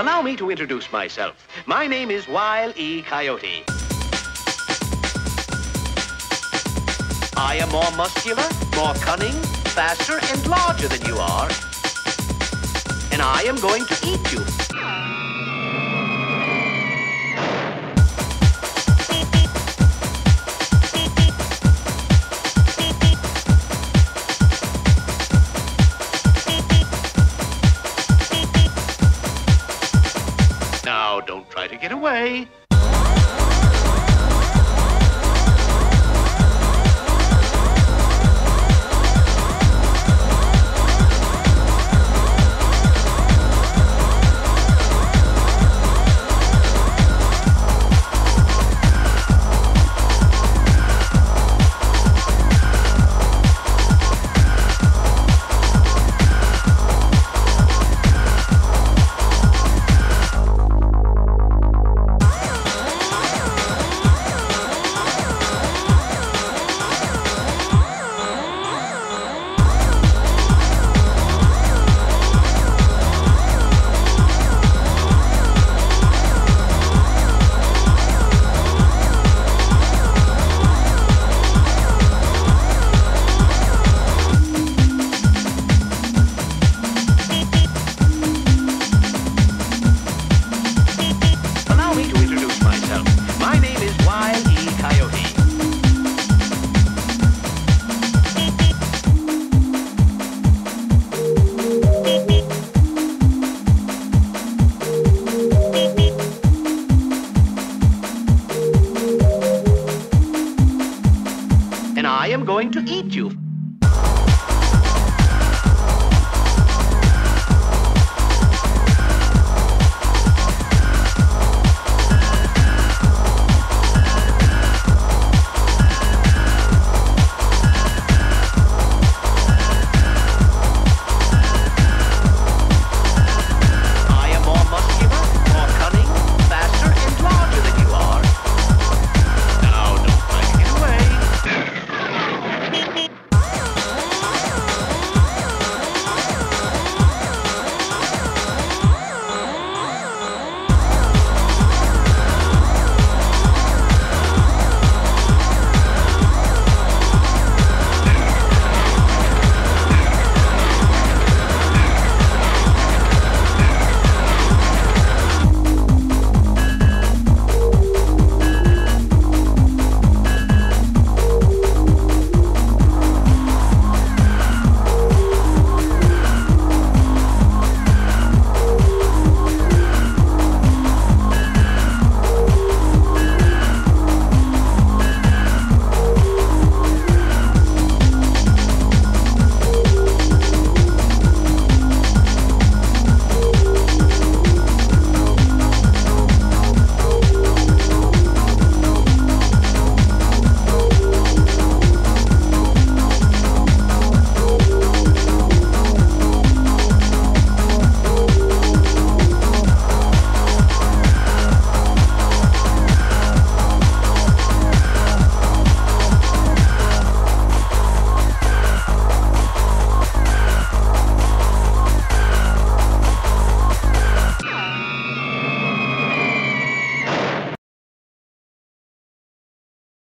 Allow me to introduce myself. My name is Wile E. Coyote. I am more muscular, more cunning, faster, and larger than you are. And I am going to eat you. To get away. hate you.